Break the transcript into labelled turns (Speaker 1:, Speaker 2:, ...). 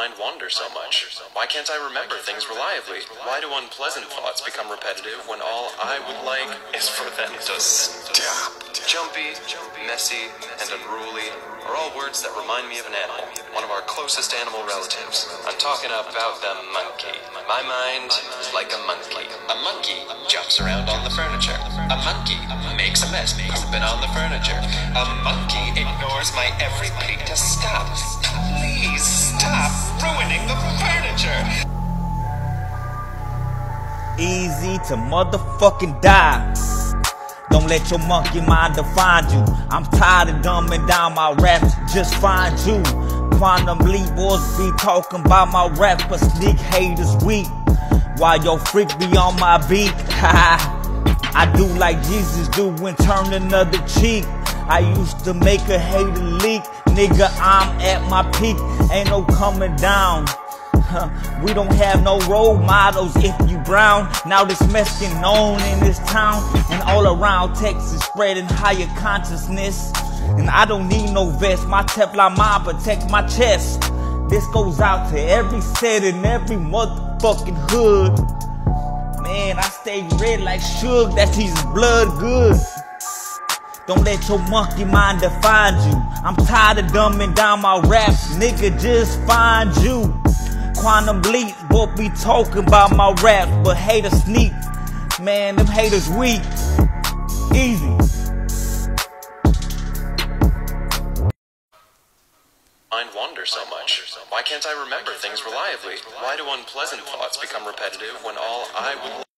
Speaker 1: mind wander so much? Why can't I remember things reliably? Why do unpleasant thoughts become repetitive when all I would like is for them to stop? Jumpy, messy, and unruly are all words that remind me of an animal, one of our closest animal relatives. I'm talking about the monkey. My mind is like a monkey. A monkey jumps around on the furniture. A monkey makes a mess pooping on the furniture. A monkey ignores my every plea to stop. Furniture.
Speaker 2: Easy to motherfucking die. Don't let your monkey mind define you. I'm tired of dumbing down my raps, just find you. Quantum leap boys be talking about my rap, but sneak haters weak. While your freak be on my beat, I do like Jesus do when turn another cheek. I used to make a hater leak, nigga. I'm at my peak, ain't no coming down. We don't have no role models if you brown. Now this mess get known in this town and all around Texas, spreading higher consciousness. And I don't need no vest, my Teflon mind protects my chest. This goes out to every set in every motherfucking hood. Man, I stay red like Suge, that's his blood good. Don't let your monkey mind define you. I'm tired of dumbing down my raps, nigga, just find you. Quantum Leap, what be talking about my rap, but haters sneak. Man, them haters weak. Easy.
Speaker 1: Mind wander so much. Why can't I remember things reliably? Why do unpleasant thoughts become repetitive when all I would